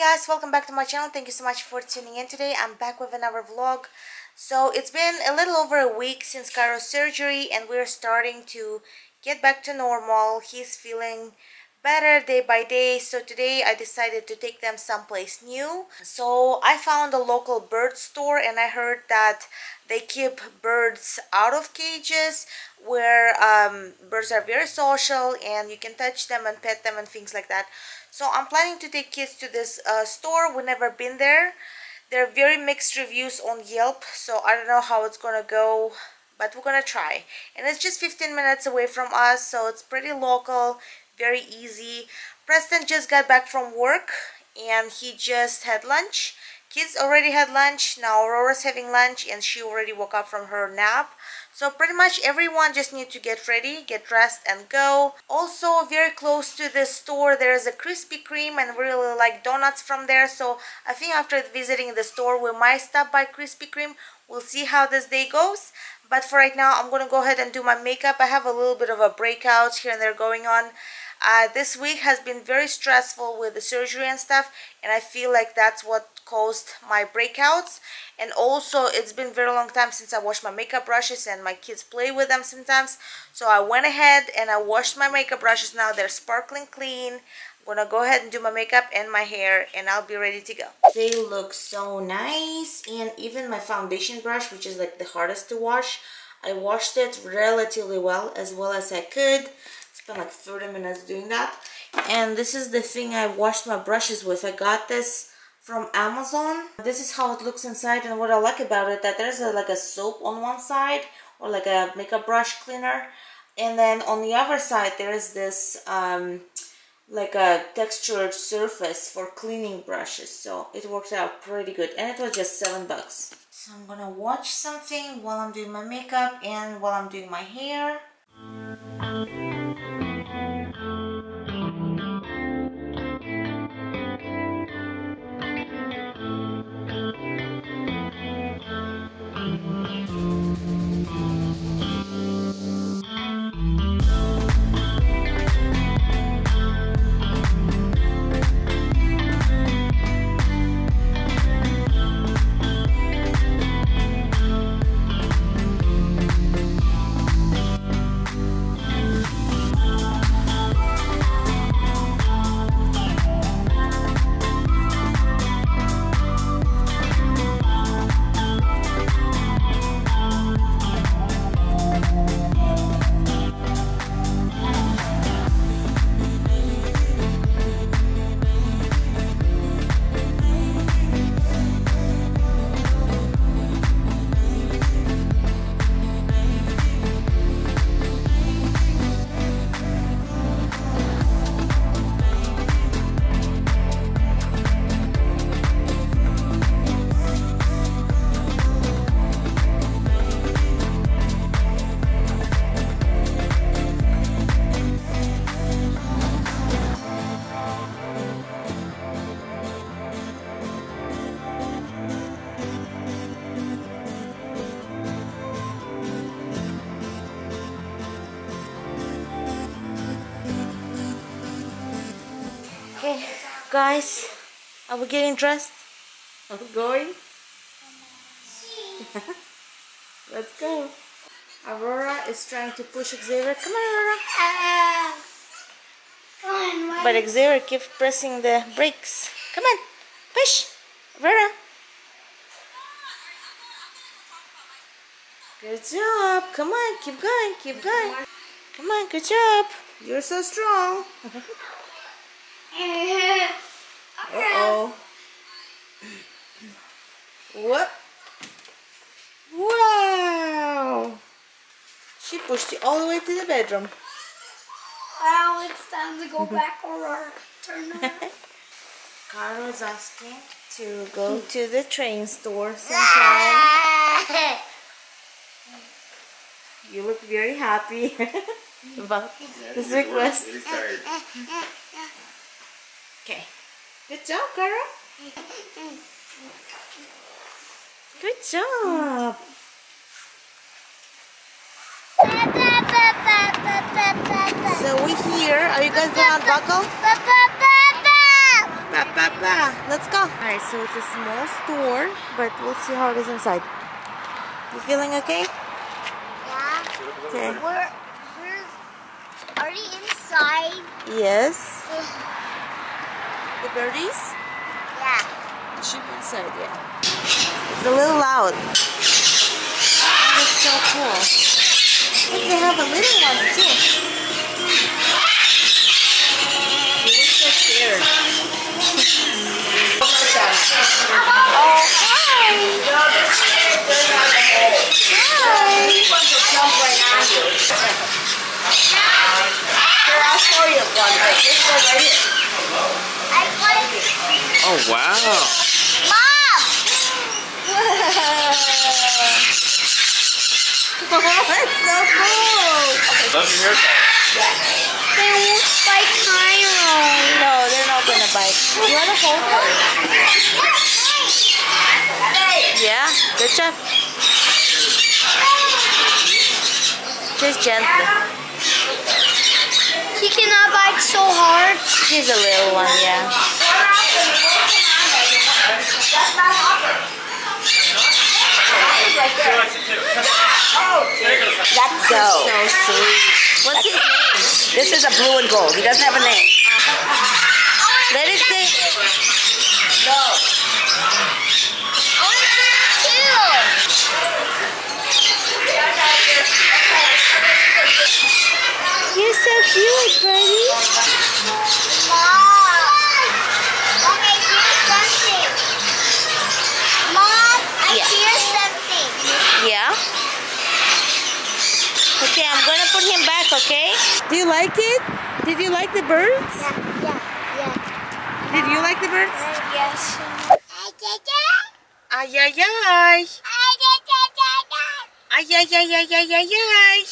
guys welcome back to my channel. Thank you so much for tuning in today. I'm back with another vlog. So it's been a little over a week since Kairo's surgery and we're starting to get back to normal. He's feeling better day by day. So today I decided to take them someplace new. So I found a local bird store and I heard that they keep birds out of cages where um, birds are very social and you can touch them and pet them and things like that so I'm planning to take kids to this uh, store we've never been there there are very mixed reviews on Yelp so I don't know how it's gonna go but we're gonna try and it's just 15 minutes away from us so it's pretty local very easy. Preston just got back from work and he just had lunch. Kids already had lunch. Now Aurora's having lunch and she already woke up from her nap. So pretty much everyone just need to get ready, get dressed and go. Also very close to the store there is a Krispy Kreme and we really like donuts from there. So I think after visiting the store we might stop by Krispy Kreme. We'll see how this day goes. But for right now I'm going to go ahead and do my makeup. I have a little bit of a breakout here and there going on. Uh, this week has been very stressful with the surgery and stuff and I feel like that's what caused my breakouts. And also it's been very long time since I washed my makeup brushes and my kids play with them sometimes. So I went ahead and I washed my makeup brushes. Now they're sparkling clean. I'm gonna go ahead and do my makeup and my hair and I'll be ready to go. They look so nice and even my foundation brush which is like the hardest to wash I washed it relatively well as well as I could like 30 minutes doing that and this is the thing I washed my brushes with. I got this from Amazon. This is how it looks inside and what I like about it that there's a, like a soap on one side or like a makeup brush cleaner. And then on the other side there's this um, like a textured surface for cleaning brushes. So it worked out pretty good. And it was just seven bucks. So I'm gonna watch something while I'm doing my makeup and while I'm doing my hair guys, are we getting dressed? Are we going? Let's go. Aurora is trying to push Xavier. Come on, Aurora. But Xavier keeps pressing the brakes. Come on, push. Aurora. Good job. Come on, keep going, keep going. Come on, good job. You're so strong. Uh-oh. What? Wow! She pushed you all the way to the bedroom. Wow, it's time to go back or turn around. Kairo is asking to go to the train store sometime. You look very happy about this request. Okay. Good job, Kairo. Good job. So we here. Are you guys gonna unbuckle? Ba, ba, ba. Let's go. Alright, so it's a small store, but we'll see how it is inside. You feeling okay? Yeah. Okay. We're, we're already inside. Yes. The birdies? Yeah. The sheep inside, yeah. It's a little loud. That is so cool. Look, they have a little one too. You look so scared. oh, hi. Here, I'll show you one. Right, this one right here. I want Oh wow. Mom! That's so cool. Love your haircut. They won't bite Kairo. No, they're not gonna bite. You wanna hold them? Yeah, good job. Just gently. He cannot bite so hard. He's a little one, yeah. That's So so. sweet. What's his name? This is a blue and gold. He doesn't have a name. Uh-huh. Let it say. You're so cute, buddy. Mom! Okay, here's something. Mom, I Yeah. hear something. Yeah. Okay, I'm gonna put him back, okay? Do you like it? Did you like the birds? Yeah, yeah, yeah. Did you like the birds? Uh, yes. Ay, ay, ay. Ay, ay, ay, ay, ay, ay, ay.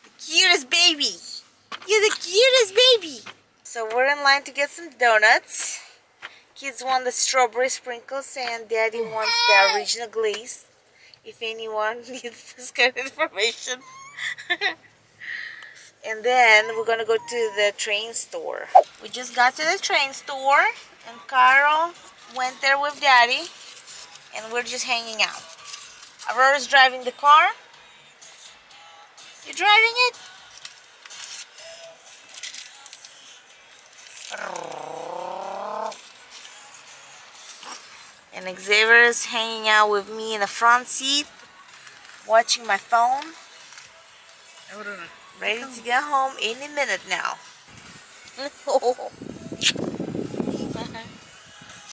The cutest baby. You're the cutest baby. So we're in line to get some donuts. Kids want the strawberry sprinkles and daddy wants the original glaze. If anyone needs this kind of information. and then we're gonna go to the train store. We just got to the train store and Carl went there with daddy and we're just hanging out. Aurora's driving the car. you're driving it? And Xavier is hanging out with me in the front seat, watching my phone. Ready to get home any minute now.